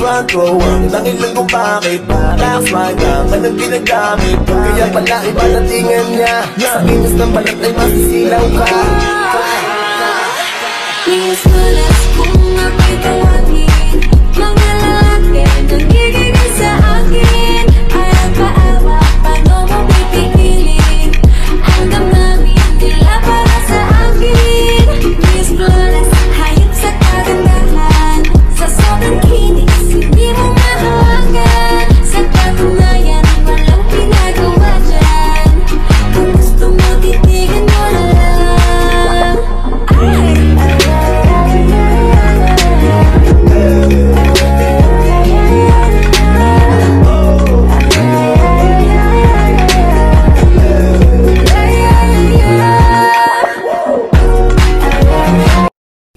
Bago ang dahilan kung bakit Last ride lang anong ginagamit Kaya pala iba na tingin niya. Sa kinis ng balat ay masisilaw ka. Minsan kung ako'y tawagin Mga lalaki nangigigil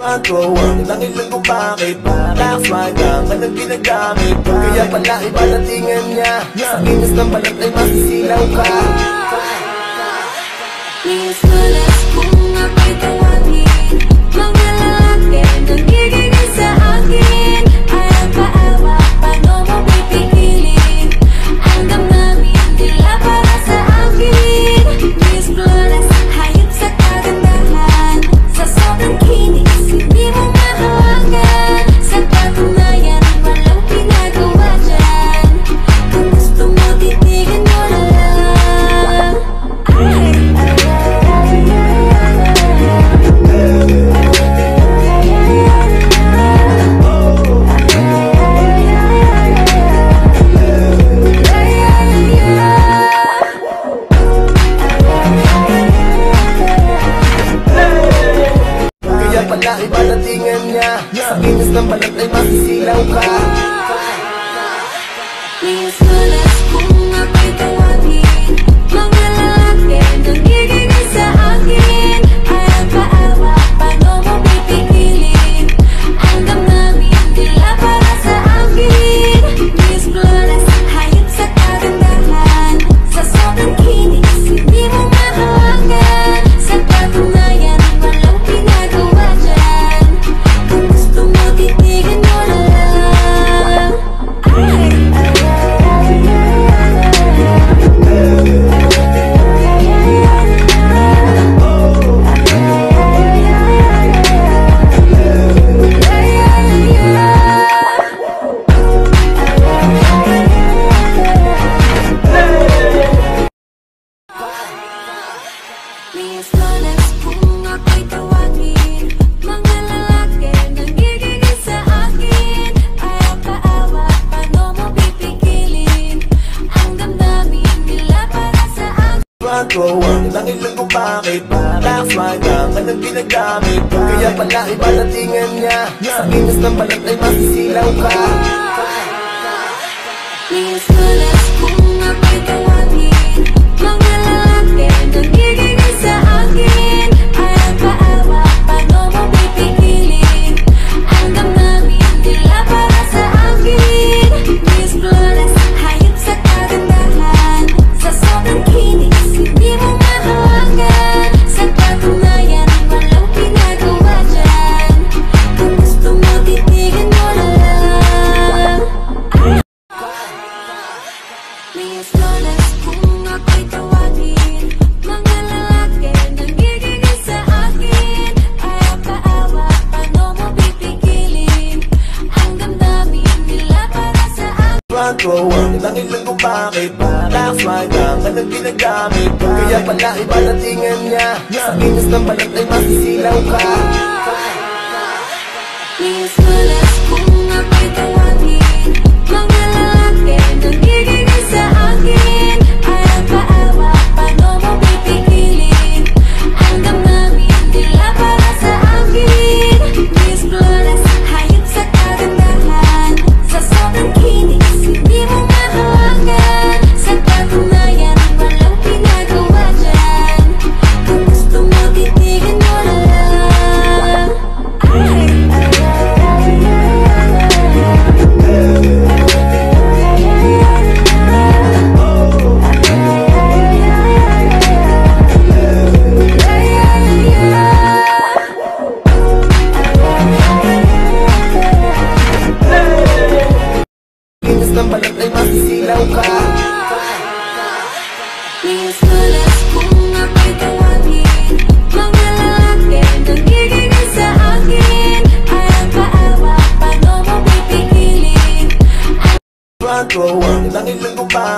Bago ang dahilan kung bakit? Last ride lang anong ginagamit Kaya pala iba na tingin niya. Sa kinis ng balat ay masisilaw ka. Minsan kung ako'y tawagin Mga lalaki nangigigil sa akin Kaya pala iba na tingin niya Sa kinis ng balat ay masisilaw ka. Minsan kung pipigilin? Ang ang dahilan kung bakit Last ride lang anong ginagamit Kaya pala iba na tingin niya. Sa kinis ng balat ay masisilaw ka. Minsan kung Ang dahilan kung bakit Last ride lang anong ginagamit. Kaya pala iba na tingin niya. Sa kinis ng balat ay masisilaw ka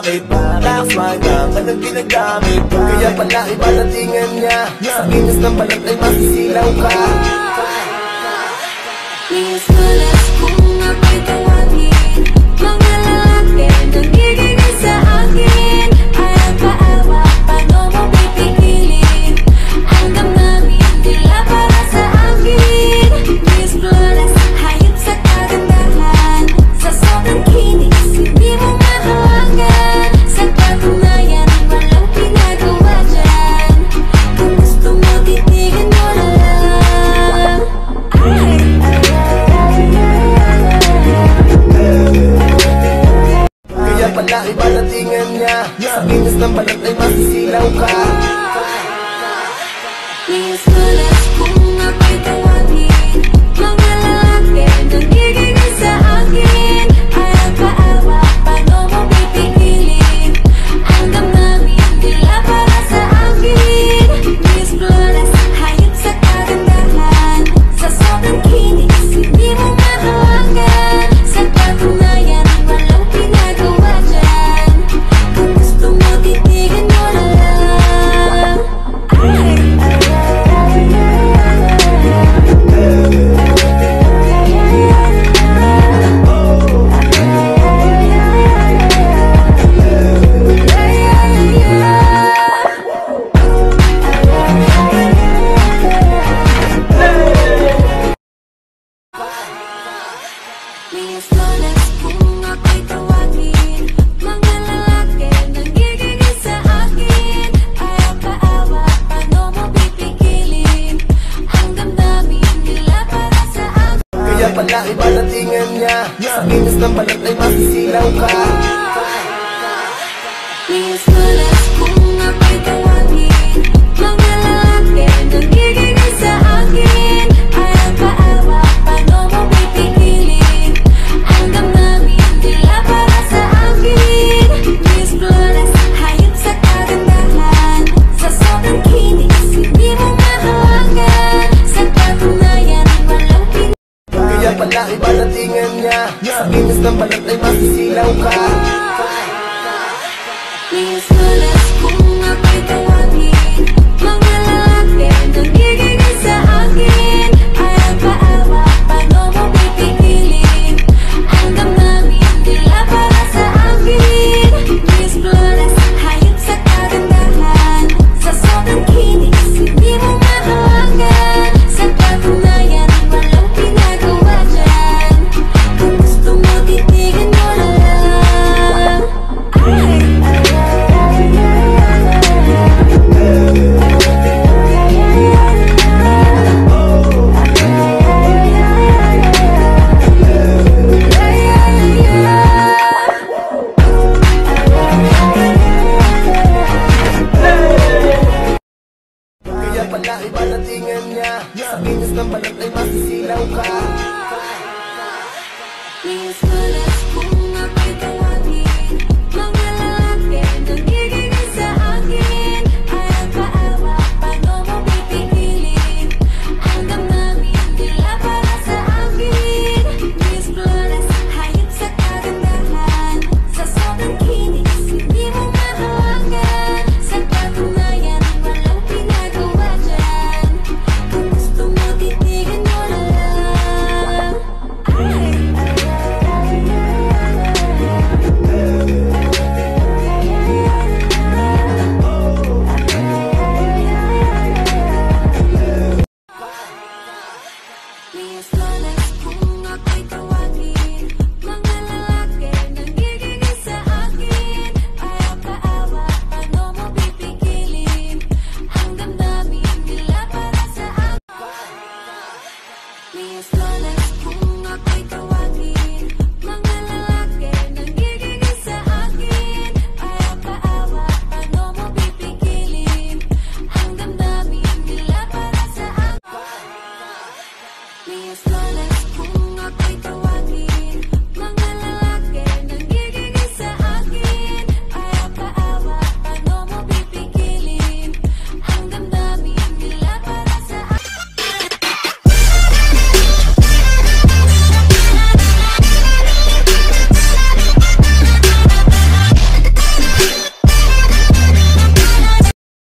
bakit Taas magdang ka ng ginagamit Kaya pala iba na tingan niya. Sa kinis ng balat ay masisilaw ka. Minsan me is good pala iba na tingin niya. Sa binis ng balat ay masisilaw ka. Minsan Não cai me is good.